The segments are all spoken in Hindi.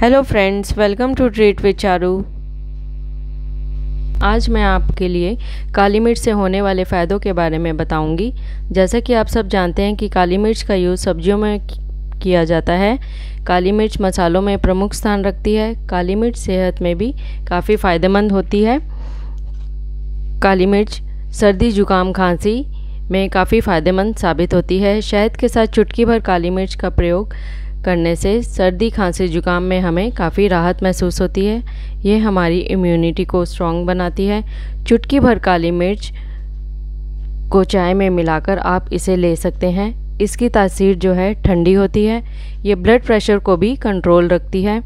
Hello friends welcome to treat with Charu आज मैं आपके लिए काली मिर्च से होने वाले फ़ायदों के बारे में बताऊँगी। जैसा कि आप सब जानते हैं कि काली मिर्च का यूज़ सब्जियों में किया जाता है। काली मिर्च मसालों में प्रमुख स्थान रखती है। काली मिर्च सेहत में भी काफ़ी फ़ायदेमंद होती है। काली मिर्च सर्दी, जुकाम, खांसी में काफ़ी फ़ायदेमंद साबित होती है। शहद के साथ चुटकी भर काली मिर्च का प्रयोग करने से सर्दी, खांसी, जुकाम में हमें काफ़ी राहत महसूस होती है। ये हमारी इम्यूनिटी को स्ट्रॉन्ग बनाती है। चुटकी भर काली मिर्च को चाय में मिलाकर आप इसे ले सकते हैं। इसकी तासीर जो है, ठंडी होती है। ये ब्लड प्रेशर को भी कंट्रोल रखती है।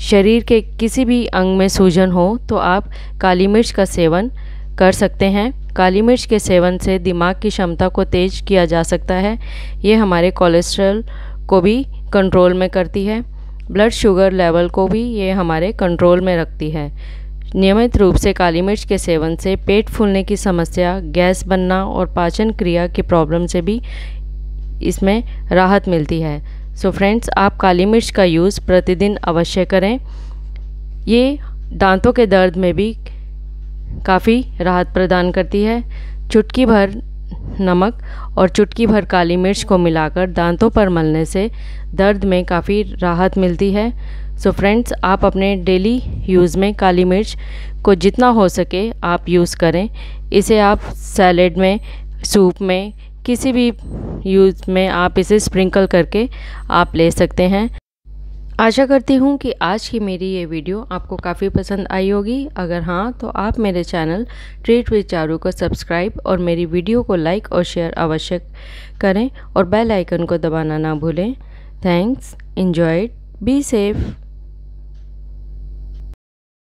शरीर के किसी भी अंग में सूजन हो तो आप काली मिर्च का सेवन कर सकते हैं। काली मिर्च के सेवन से दिमाग की क्षमता को तेज किया जा सकता है। ये हमारे कोलेस्ट्रॉल को भी कंट्रोल में करती है। ब्लड शुगर लेवल को भी ये हमारे कंट्रोल में रखती है। नियमित रूप से काली मिर्च के सेवन से पेट फूलने की समस्या, गैस बनना और पाचन क्रिया की प्रॉब्लम से भी इसमें राहत मिलती है। सो so फ्रेंड्स आप काली मिर्च का यूज़ प्रतिदिन अवश्य करें। ये दांतों के दर्द में भी काफ़ी राहत प्रदान करती है। चुटकी भर नमक और चुटकी भर काली मिर्च को मिलाकर दांतों पर मलने से दर्द में काफ़ी राहत मिलती है। सो so फ्रेंड्स आप अपने डेली यूज़ में काली मिर्च को जितना हो सके आप यूज़ करें। इसे आप सैलेड में सूप में, किसी भी यूज़ में आप इसे स्प्रिंकल करके आप ले सकते हैं। आशा करती हूँ कि आज की मेरी ये वीडियो आपको काफ़ी पसंद आई होगी। अगर हाँ तो आप मेरे चैनल ट्रीट विद चारू को सब्सक्राइब और मेरी वीडियो को लाइक और शेयर अवश्य करें और बेल आइकन को दबाना ना भूलें। Thanks enjoy be safe.